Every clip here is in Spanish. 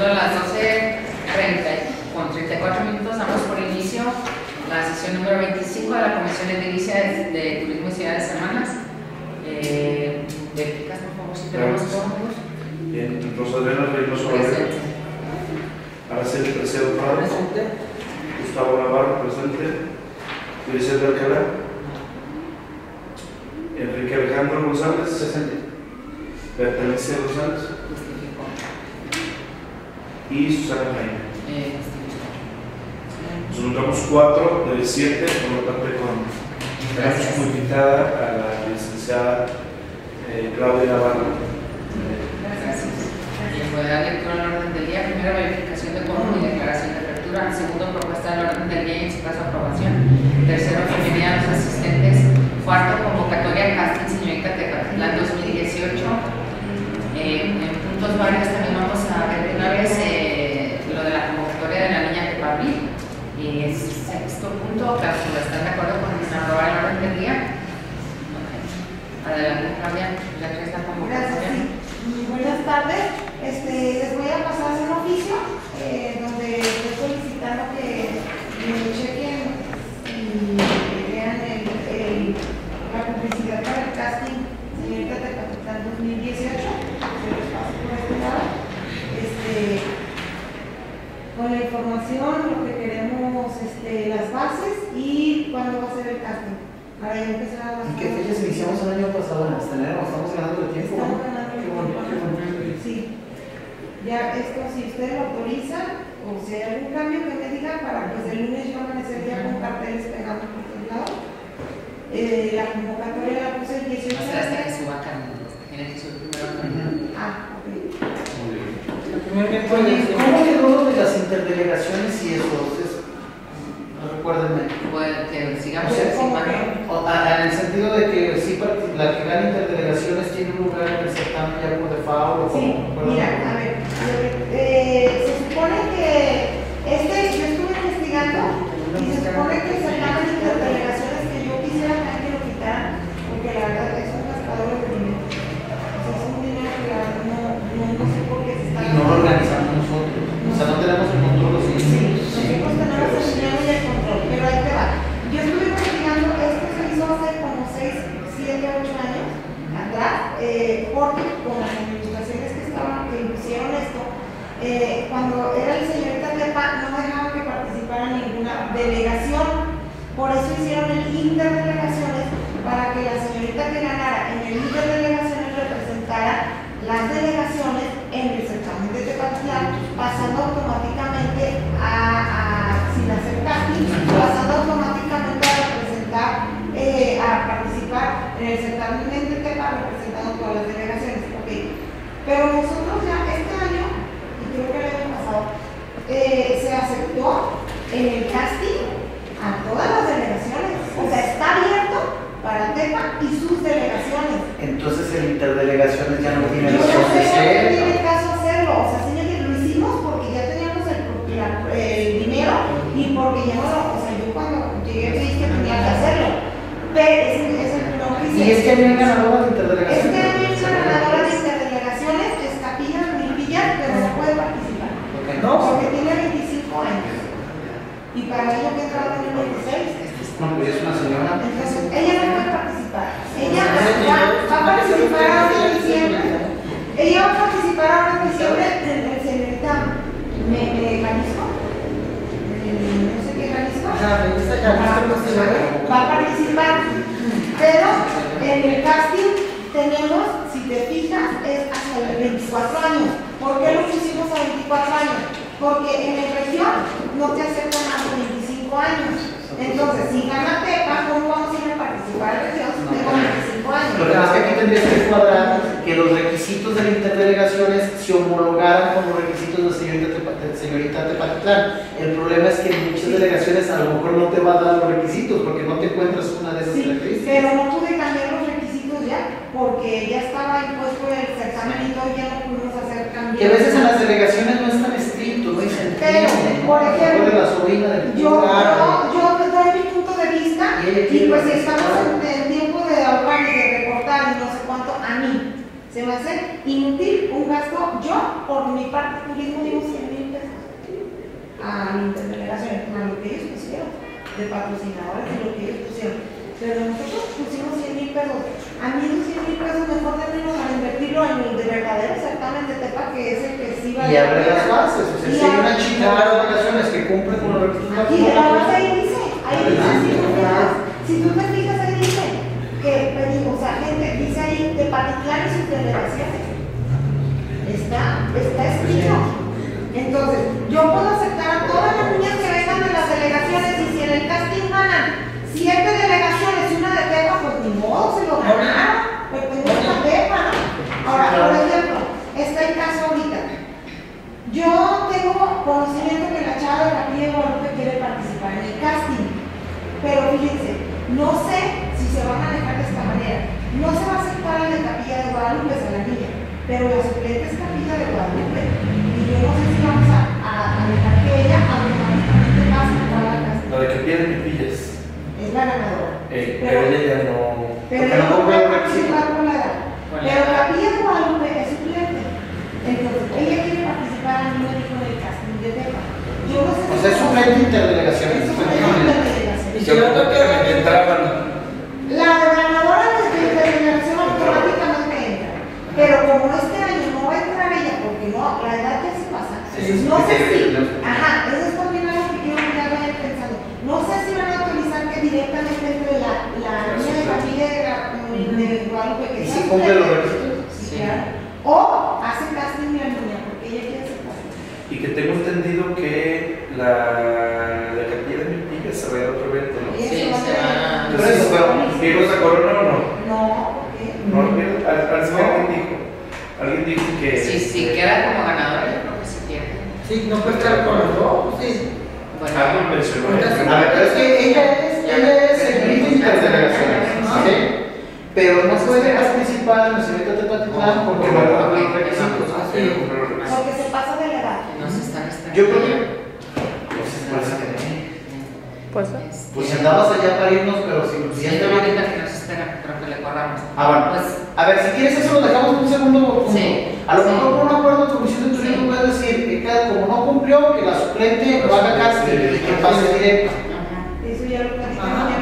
siendo las 12.30 con 34 minutos, damos por inicio la sesión número 25 de la Comisión de Edilicia de, de Turismo y Ciudades Hermanas. Eh, verificas, por favor, si tenemos todos. Bien, Rosalena Reynoso Valero, Presente. Araceli Preciado Prado, Gustavo Navarro, presente, Grisel Alcalá, Enrique Alejandro González, presente, Bertalicia González. Y Susana Jaime. Eh, justificó. Nos juntamos cuatro de siete, por lo tanto, con tenemos como invitada a la licenciada eh, Claudia Navarro. Gracias. Bien, voy a dar lectura al orden del día. Primero, verificación de quórum y declaración de apertura. Segundo, propuesta del orden del día y en su caso aprobación. Tercero, bienvenida a los asistentes. Cuarto, convocatoria casting señorita Tecatitlán 2018. Eh, en puntos varios también vamos a ver de una vez eh, lo de la convocatoria de la niña que va a abrir. Y el sexto punto, clausura. ¿Están de acuerdo con aprobar el orden del día? Ok. Adelante, Claudia, ya que está Gracias. convocatoria. sí. Buenas tardes. Este, les voy a pasar un oficio eh, donde estoy solicitando que me chequen y vean el, el- la publicidad para el casting señorita de Capital 2018. Se los paso por este lado. Este, con la información, lo que queremos, este, las bases y cuándo va a ser el casting. Para ya empezar a ¿En qué fechas iniciamos el año pasado? En enero, estamos ganando de tiempo. Estamos ganando qué bueno. Sí. Ya esto, si ustedes lo autorizan, o si hay algún cambio que me digan para pues el lunes yo amanecer ya con carteles pegados por todos lados. Eh, la convocatoria la puse el 18 No de será hasta que enero. suba Carmen, tiene que subir primero Carmen. Ah, ok. Oye, ¿cómo lo de las interdelegaciones En el sentido de que sí, la que gana interdelegaciones tiene un lugar en el certamen ya por default o Sí, como. mira, a ver, eh, se supone que este, yo estuve investigando y se supone que el certamen de interdelegaciones que yo quisiera también que lo quitaran, porque la verdad es un gastador de dinero. O sea, es un dinero que la verdad no, no, no sé por qué se está Y no lo organizamos nosotros. O sea, no tenemos el control sí. Nosotros tenemos el dinero y el control, pero ahí te va. Yo estuve investigando, esto se hizo hace como 6, 7, 8 años atrás, eh, porque con las administraciones que estaban, que hicieron esto, eh, cuando era el señorita Tepa, no dejaban que participara ninguna delegación. Por eso hicieron el interdelegaciones para que la señorita que ganara en el interdelegaciones representara las delegaciones en el certamen de Tepatitlán, pasando automáticamente a, a sin hacer casting, pasando automáticamente a representar, eh, a participar en el certamen de Tepa, representando todas las delegaciones. ok. Pero nosotros ya este año, y creo que el año pasado, eh, se aceptó en el casting a todas las delegaciones. O sea, está abierto para Tepa y sus delegaciones. Entonces el interdelegaciones ya no tiene Yo no tiene caso hacerlo, o sea, señor, lo hicimos porque ya teníamos el, la- el dinero y porque ya no lo, o sea, yo cuando llegué creí que tenía que hacerlo, pero ese es el no que Y es que había ganadora de Este interdelegaciones. año es la ganadora de interdelegaciones, es Capilla Milpilla, pero no puede participar, Ok. no, porque tiene 25 años y para el año que entra va a tener 26. No, pues es una señora. Entonces, ella no puede participar. Ella va, va a participar ahora en diciembre. Ella va a participar ahora en diciembre en el señorita me, me Jalisco. No sé qué Jalisco. Va a participar. Pero en el casting tenemos, si te fijas, es hasta los 24 años. ¿Por qué lo pusimos a 24 años? Porque en la región no te aceptan 25 años. Entonces, si gana Tepa, ¿cómo vamos a ir a participar en si tengo 25 años? Lo que pasa es que aquí tendrías que cuadrar que los requisitos de las interdelegaciones se homologaran con los requisitos de de señorita Tepatitlán. El problema es que en muchas delegaciones a lo mejor no te va a dar los requisitos porque no te encuentras una de esas Sí, características. pero no pude cambiar los requisitos ya, porque ya estaba impuesto el certamen y todo, y ya no pudimos hacer cambios. Que a veces en las delegaciones no es tan estricto, no dicen Pero, por ejemplo, Yo, yo, yo doy mi punto de vista Y pues si estamos en, en tiempo de ahorrar y de recortar y no sé cuánto, a mí. Se me hace inútil un gasto. Yo, por mi parte, turismo digo 100 mil pesos a mi interdelegación, a lo que ellos pusieron, de patrocinadores y lo que ellos pusieron. Pero nosotros pusimos 100 mil pesos. A mí esos 100 mil pesos mejor denmelo para invertirlo en el de verdadero certamen de TEPA, que es el que Y abre las bases. O sea, Y si hay una chica de vacaciones que cumple con los requisitos de la base ahí dice, ahí dice, si tú fijas, si tú te fijas ahí dice, que, o sea, gente, dice ahí, de Patitlán y sus delegaciones. Está, está escrito. Entonces, yo puedo aceptar a todas las niñas que vengan de las delegaciones y si en el casting ganan siete delegaciones y una de Tepa, pues ni modo, se lo ganaron. Pues tengo una Tepa, ¿no? Ahora, por ejemplo, está el caso ahorita. Yo tengo conocimiento que la chava de Capilla de Guadalupe quiere participar en el casting, pero fíjense, no sé si se va a manejar de esta manera. No se va a aceptar el de Capilla de Guadalupe, a la niña, pero la suplente es Capilla de Guadalupe. Y yo no sé si vamos a, a, a dejar que ella automáticamente pase a la casting. La de que pierden pillas. Es la ganadora. Eh, Pero- pero ella ya no. Pero no no puede participar por la edad. La Pero. Capilla de Guadalupe es suplente. Entonces, ella quiere participar a nivel con el casting de tema. Yo no sé o sea, es un frente interdelegaciones. Es suplente de delegación. Y si yo creo que entraban. La ganadora de de delegación automáticamente entra. Pero como este año no va a entrar ella porque no, la edad ya se pasa. Sí, no sé sí, si, sí. ajá, eso es también algo que quiero vayan pensando. No sé si van a autorizar que directamente entre la, la niña de familia de, Guadalupe que si cumple los requisitos. Sí, claro. O hace casting de la niña porque ella quiere hacer casting. Y que tengo entendido que la de Capilla de Milpillas se va a ir a otro evento, ¿no? Y eso Sí, va a se ser- va- Por eso, ¿Diego se corona o no? No, porque No, al- al- alguien dijo. Alguien dijo que. Si, si queda como ganadora, yo creo que sí pierde. Sí, no puede estar con los dos, sí. Bueno, Algo mencionó. Ahorita A ver, pero es que ella es, ella es señorita interdelegaciones, ¿sí? Pero no puede participar en el señorita de Patitlán porque no cumple los requisitos. Porque se pasa de la edad. que nos están. Yo creo que Pues, no. Pues, Este, Pues si andabas allá para irnos, pero si sí, la única que nos espera, creo que le corramos. Ah, bueno. Pues, A ver, si quieres eso lo dejamos un segundo punto. Sí, A lo sí. mejor por un acuerdo de comisión de turismo Sí. puedes decir que cada- como no cumplió, que la suplente lo haga casting y que pase directo. ajá. Eso ya lo platicamos.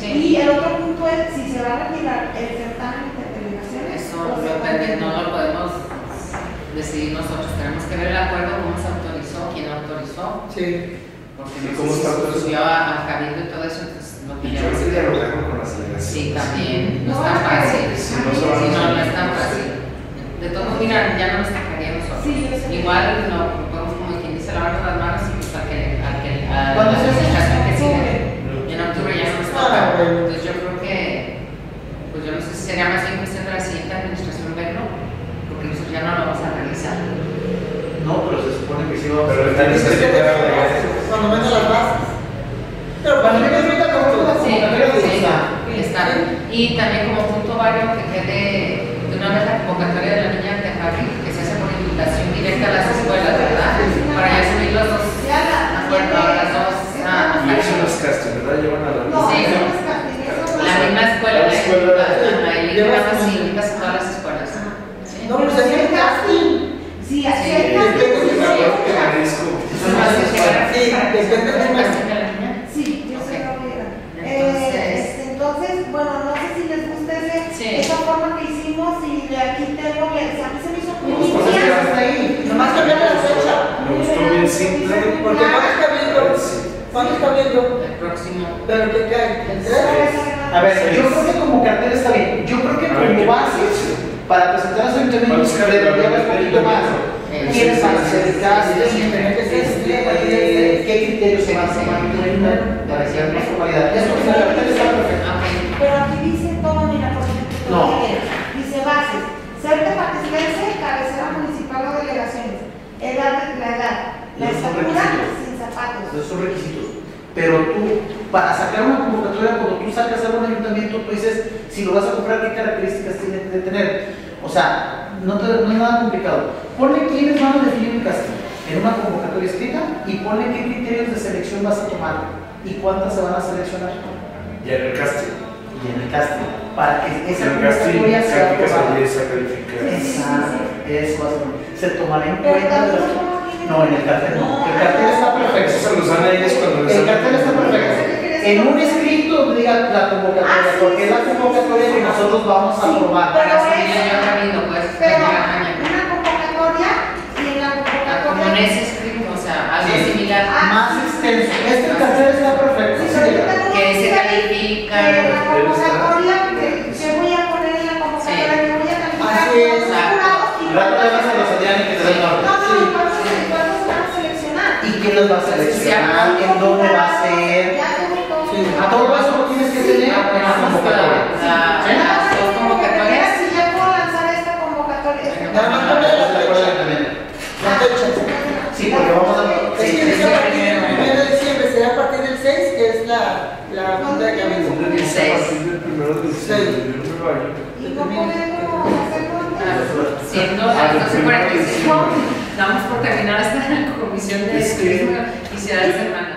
Sí. Y el otro punto es si se va a retirar el certamen de delegaciones. Eso depende, no lo podemos decidir nosotros. Tenemos que ver el acuerdo, cómo se autorizó, quién autorizó, Sí. ¿Y si está se todo eso? subió a, a Cabildo y todo eso, entonces no Y yo estoy dialogando con las delegaciones. Sí, también, no es No, tan fácil. Si Sí, no a no, no es tan fácil. De todos mira, ya no nos tocaría a nosotros. Sí. Igual no podemos, como quien dice, lavarnos las manos y pues a que, a que, a ¿Cuándo la se hace? que sigue. En octubre ya no nos Ah, toca. bueno. Entonces yo creo que, pues yo no sé si sería más bien cuestión de la siguiente administración verlo, porque nosotros ya no lo vamos a realizar. No, pero se supone que sí va a Pero Cuando menos las bases. Pero ahorita como una Sí, sí, está. Y también como punto varios que quede de una vez la convocatoria de la niña de Javi, que se hace por invitación directa a las escuelas, ¿verdad? Para ya subir los dos Ya la. acuerdo, las dos ah, Y eso no es casting, ¿verdad? Llevan a la No, Sí. eso no es casting, eso no La misma escuela, La la escuela- ahí le y invitas a todas las escuelas. No, pero sería el casting. Sí, así Sí, es depende casting. de sí, la sí, Creo que sí. me disco. Son más escuelas. Sí, depende de la- ¿Casting de la niña? Sí, yo sé Ok. que voy a ir. Entonces- Eh, este, entonces, bueno, no sé si les gusta ese, Sí. esa forma que hicimos y de aquí tengo, que a mí se me hizo muy Pues, pues, es que bien. hasta ahí. Nomás cambiar la fecha. Me Porque ¿cuándo está viendo? ¿Cuándo está viendo? El próximo. Pero que cae. A ver, yo creo que como cartel está bien. Yo creo que como ¿qué- bases, para presentar a su ayuntamiento, ¿Cuántos se carteles? debería un poquito más. Eh, ¿Quiénes van a ser. Este, eh, ¿Qué criterios se van a tomar en cuenta para que haya más formalidad? Eso que el cartel está perfecto. Ok. Pero aquí dice todo, mira, por ejemplo, No. todo bien. dice bases, ser de participancia, cabecera municipal o delegaciones, edad, la edad, la Esos son estatura requisitos. sin zapatos. Esos son requisitos. Pero tú, para sacar una convocatoria, cuando tú sacas a un ayuntamiento, tú dices, si lo vas a comprar, ¿qué características tiene que tener? O sea, no, te- no es nada complicado. Ponle quiénes van a definir el casting en una convocatoria escrita y ponle qué criterios de selección vas a tomar y cuántas se van a seleccionar. Ya en el casting. y en el casting, para que esa En el casting, convocatoria sea calificas a aprobada. 10 a calificar. Exacto, eso va a ser. Se tomará en cuenta. No, en el cartel no. El cartel está perfecto. Eso se los dan a ellos cuando les El dan- cartel está perfecto. En un escrito diga la convocatoria, Ah, sí, porque es la sí, convocatoria sí, que nosotros vamos a aprobar. pero eso- yo pues, una convocatoria y en la Ah, convocatoria. Como en ese script, o sea, algo similar. Ah, Más extenso. Este cartel está perfecto. Yo Que se califica. la convocatoria, que, que voy a poner en la convocatoria, voy a calificar Así es. los y que te den No, orden. no, todo. Sí. A todo eso lo tienes que tener Ah, en la vamos a convocatoria. las dos convocatorias. Si ya puedo lanzar esta convocatoria. Nada más Ah, la. La fecha. Sí, porque vamos a... Es sí, que sí, es a sí. partir del 1 de diciembre, será a partir del 6, que es la, la junta de de diciembre, yo me baño. Y no podemos hacerlo. Siendo las 12.45, damos por terminar esta comisión de turismo y ciudades hermanas.